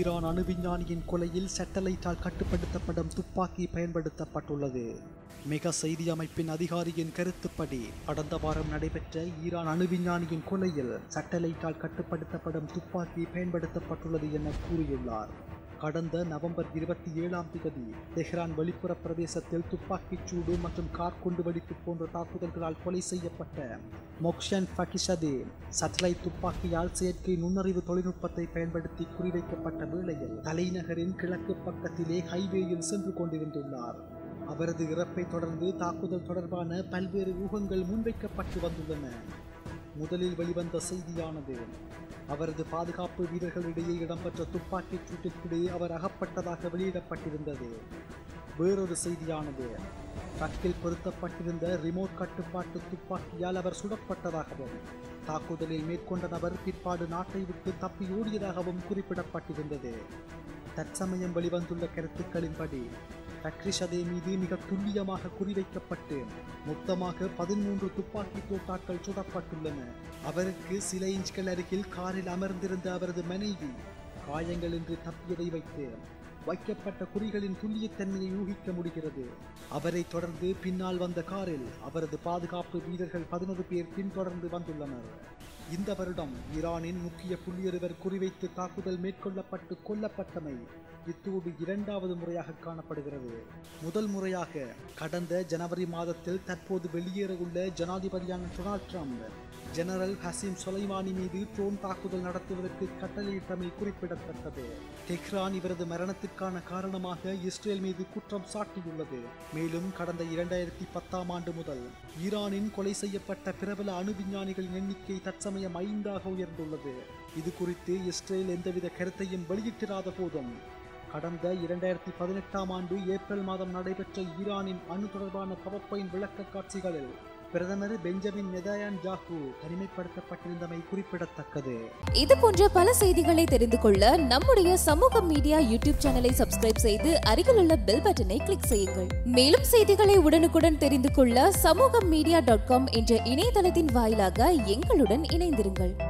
Iran அணு விஞ்ஞானியின் கொலையில் சேட்டலைட்டால் கட்டுப்படுத்தப்படும் துப்பாக்கி பயன்படுத்தப்பட்டுள்ளது. மிக செய்தி அமைப்பின் அதிகாரியின் கருத்துப்படி கடந்த வாரம் நடைபெற்ற ஈரான் அணு விஞ்ஞானியின் கொலையில் சேட்டலைட்டால் கட்டுப்படுத்தப்படும் துப்பாக்கி பயன்படுத்தப்பட்டுள்ளது என கூறியுள்ளார். கடந்த நவம்பர் இருபத்தி ஏழாம் தேதி தெஹ்ரான் வெளிப்புற பிரதேசத்தில் துப்பாக்கிச் சூடு மற்றும் கார் குண்டு வெடிப்பு போன்ற தாக்குதல்களால் கொலை செய்யப்பட்ட மொக்ஷன் ஃபகிஷதே சட்டலைட் துப்பாக்கியால் செயற்கை நுண்ணறிவு தொழில்நுட்பத்தை பயன்படுத்தி குறிவைக்கப்பட்ட வேளையில் தலைநகரின் கிழக்கு பக்கத்திலே ஹைவேயில் சென்று கொண்டிருந்துள்ளார். அவரது இறப்பை தொடர்ந்து தாக்குதல் தொடர்பான பல்வேறு ஊகங்கள் முன்வைக்கப்பட்டு வந்துள்ளன. முதலில் வெளிவந்த செய்தியானது அவரது பாதுகாப்பு வீரர்களிடையே இடம்பெற்ற துப்பாக்கிச் சூட்டிற்கிடையே அவர் அகப்பட்டதாக வெளியிடப்பட்டிருந்தது. வேறொரு செய்தியானது ட்ரக்கில் பொருத்தப்பட்டிருந்த ரிமோட் கட்டுப்பாட்டு துப்பாக்கியால் அவர் சுடப்பட்டதாகவும் தாக்குதலில் மேற்கொண்ட நபர் பிற்பாடு நாட்டை விட்டு தப்பி ஓடியதாகவும் குறிப்பிடப்பட்டிருந்தது. தற்சமயம் வெளிவந்துள்ள கருத்துக்களின்படி டக்ரிஷதே மீது மிக துல்லியமாக குறிவைக்கப்பட்டு மொத்தமாக பதிமூன்று துப்பாக்கி தோட்டாக்கள் சுடப்பட்டுள்ளன. அவருக்கு சில இன்ச்கள் அருகில் காரில் அமர்ந்திருந்த அவரது மனைவி காயங்களின்றி தப்பியதை வைத்து வைக்கப்பட்ட குறிகளின் துல்லியத்தன்மையை ஊகிக்க முடிகிறது. அவரை தொடர்ந்து பின்னால் வந்த காரில் அவரது பாதுகாப்பு வீரர்கள் பதினொரு பேர் பின்தொடர்ந்து வந்துள்ளனர். இந்த வருடம் ஈரானின் முக்கிய புள்ளியொருவர் குறிவைத்து தாக்குதல் மேற்கொள்ளப்பட்டு கொல்லப்பட்டமை இத்தூடு இரண்டாவது முறையாக காணப்படுகிறது. முதல் முறையாக கடந்த ஜனவரி மாதத்தில் தற்போது வெளியேறவுள்ள ஜனாதிபதியான Donald Trump general Qasem Soleimani மீது ட்ரோன் தாக்குதல் நடத்துவதற்கு கட்டளையிட்டமை குறிப்பிடத்தக்கது. தெஹ்ரான் இவரது மரணத்திற்கான காரணமாக இஸ்ரேல் மீது குற்றம் சாட்டியுள்ளது. மேலும் கடந்த இரண்டாயிரத்தி பத்தாம் ஆண்டு முதல் ஈரானின் கொலை செய்யப்பட்ட பிரபல அணு விஞ்ஞானிகளின் எண்ணிக்கை தற்சமயம் ஐந்தாக உயர்ந்துள்ளது. இது குறித்து இஸ்ரேல் எந்தவித கருத்தையும் வெளியிட்டிராத போதும் கடந்த இரண்டாயிரத்தி பதினெட்டாம் ஆண்டு ஏப்ரல் மாதம் நடைபெற்ற ஈரானின் அணு தொடர்பான கவப்பையின் விளக்க காட்சிகளில் பிரதமர் பெஞ்சமின் நெதாயான் ஜாகு தனிமைப்படுத்தப்பட்டிருந்தமை குறிப்பிடத்தக்கது. இது போன்ற பல செய்திகளை தெரிந்து கொள்ள நம்முடைய சமூக மீடியா யூடியூப் சேனலை சப்ஸ்கிரைப் செய்து அருகிலுள்ள பெல் பட்டனை கிளிக் செய்யுங்கள். மேலும் செய்திகளை உடனுக்குடன் தெரிந்து கொள்ள சமூக மீடியா டாட் காம் என்ற இணையதளத்தின் வாயிலாக எங்களுடன் இணைந்திருங்கள்.